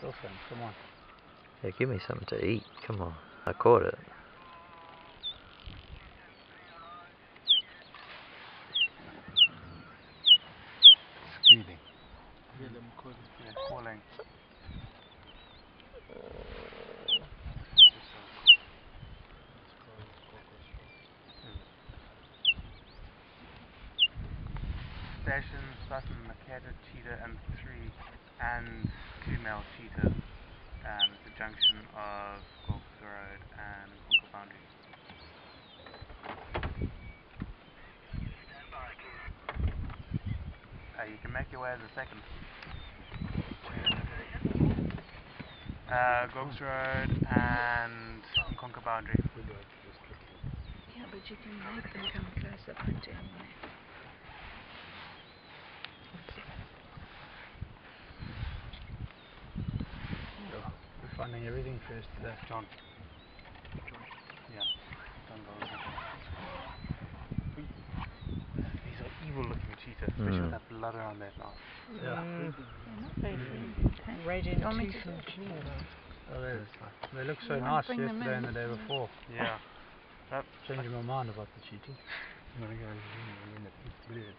Come on. Yeah, give me something to eat. Come on. I caught it. Squealing. Hear them calling. Yeah, calling. Station, Sutton, Makeda, cheetah, and three, and two male cheetahs. Um, at the junction of Gulfs Road and Bunker Boundary. Uh, you can make your way as a second. Uh, Gulfs Road and Conquer Boundary. Yeah, but you can make them come closer, punch anyway. We're everything first today. John. Yeah. John goes. These are evil looking cheetahs, especially Mm. with that blood around their mouth. They're Yeah. not very friendly. Okay. Radiant You want me to cheetah. do it? Oh, they, they look so You nice yesterday and the day before. Yeah. Changing my mind about the cheetah. You want to go and it's weird.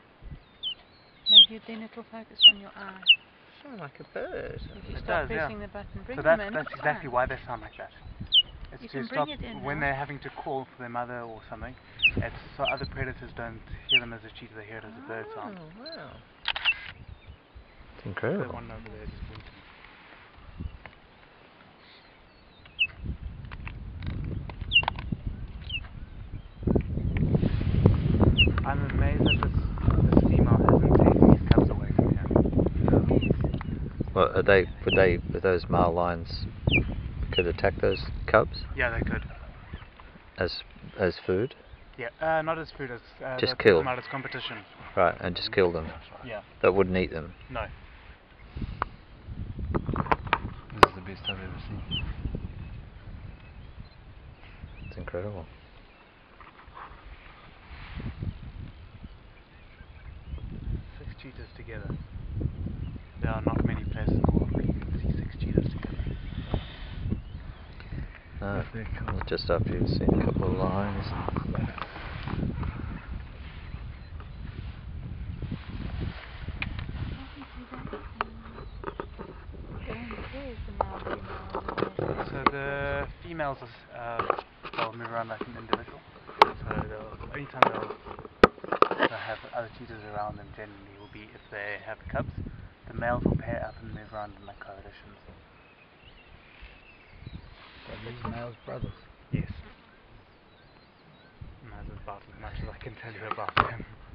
No, you, then it'll focus on your eye. Sound like a bird. If you It start does, yeah. pressing the button, bring so them that's, in. that's exactly why they sound like that. It's You to can stop bring it in when now. they're having to call for their mother or something. It's so other predators don't hear them as a cheetah, they hear it as a bird sound. Oh, wow. It's The incredible. one over there just winking. I'm amazed that this, this female hasn't taken these cubs away from here. Well, are they? Would they? Would those male lions could attack those cubs Yeah, they could. as as food? Yeah, uh, not as food, as uh, Just kill. them out as competition. Right, and just kill them. Yeah, That wouldn't eat them. no. This is the best I've ever seen. It's incredible. Six cheetahs together. There are not many places in the world where you can see six cheetahs together. No, cool. just after you've seen a couple of lions. So the females is, uh, move around like an individual. So they'll, only time they'll, they'll have other cheetahs around them generally will be if they have cubs. The males will pair up and move around in like coalitions. Are these males brothers? Yes. And that's about as much as I can tell you about them. I